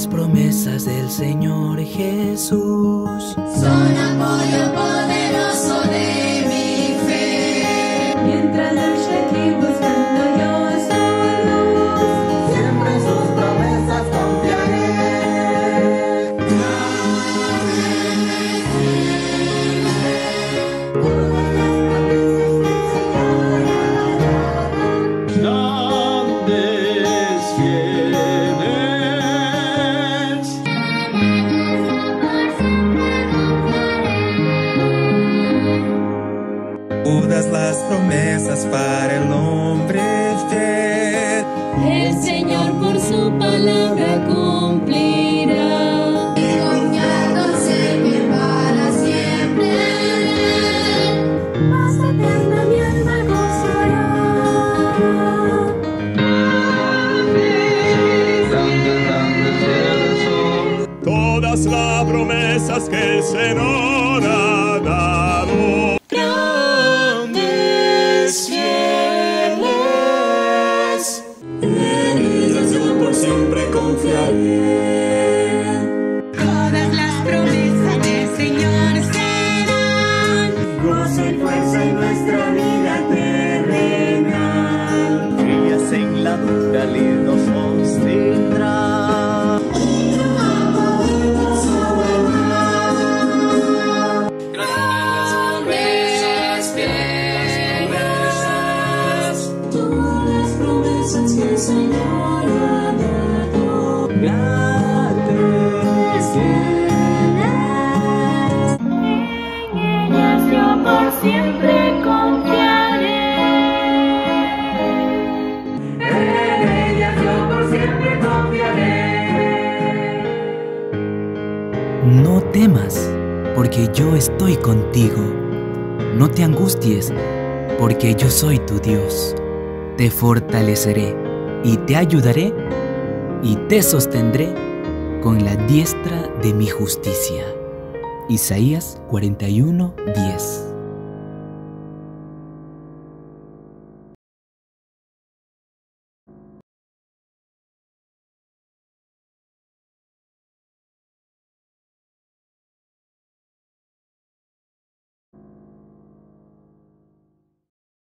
las promesas del Señor Jesús. Son apoyo para el hombre fiel. El Señor por su palabra cumplirá. Y confiando servir para siempre. Más eterna mi alma gozará. Todas las promesas que el Señor ha dado. Siempre confiaré. Todas las promesas del Señor serán. Gozo y fuerza en nuestra vida terrenal. Ellas en la dura lid nos sostendrá. Todas las promesas que el Señor No temas, porque yo estoy contigo. No te angusties, porque yo soy tu Dios. Te fortaleceré y te ayudaré y te sostendré con la diestra de mi justicia. Isaías 41, 10